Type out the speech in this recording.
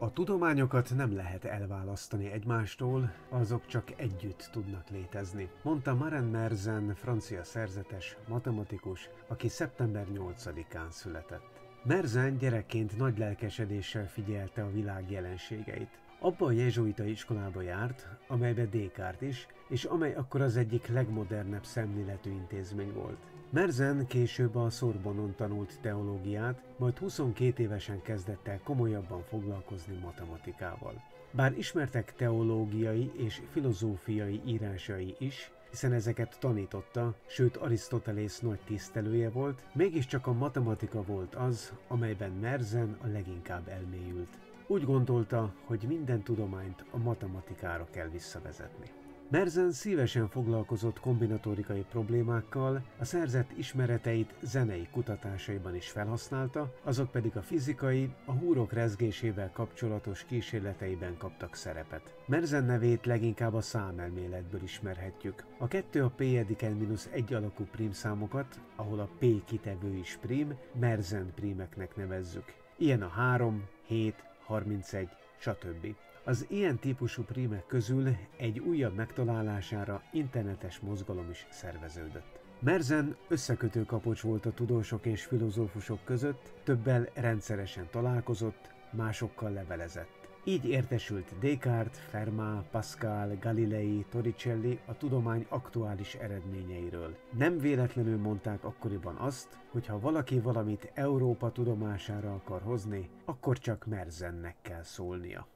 A tudományokat nem lehet elválasztani egymástól, azok csak együtt tudnak létezni, mondta Maren Merzen, francia szerzetes, matematikus, aki szeptember 8-án született. Merzen gyerekként nagy lelkesedéssel figyelte a világ jelenségeit. Abba a jezsuita iskolába járt, amelybe Descartes is, és amely akkor az egyik legmodernebb szemléletű intézmény volt. Merzen később a Sorbonon tanult teológiát, majd 22 évesen kezdett el komolyabban foglalkozni matematikával. Bár ismertek teológiai és filozófiai írásai is, hiszen ezeket tanította, sőt Arisztotelész nagy tisztelője volt, mégiscsak a matematika volt az, amelyben Merzen a leginkább elmélyült. Úgy gondolta, hogy minden tudományt a matematikára kell visszavezetni. Merzen szívesen foglalkozott kombinatorikai problémákkal, a szerzett ismereteit zenei kutatásaiban is felhasználta, azok pedig a fizikai, a húrok rezgésével kapcsolatos kísérleteiben kaptak szerepet. Merzen nevét leginkább a számelméletből ismerhetjük. A 2 a p minusz 1 alakú prímszámokat, ahol a p kitevő is prím, Merzen prímeknek nevezzük. Ilyen a 3, 7, 31, stb. Az ilyen típusú prímek közül egy újabb megtalálására internetes mozgalom is szerveződött. Merzen összekötő kapocs volt a tudósok és filozófusok között, többel rendszeresen találkozott, másokkal levelezett. Így értesült Descartes, Fermat, Pascal, Galilei, Torricelli a tudomány aktuális eredményeiről. Nem véletlenül mondták akkoriban azt, hogy ha valaki valamit Európa tudomására akar hozni, akkor csak Merzennek kell szólnia.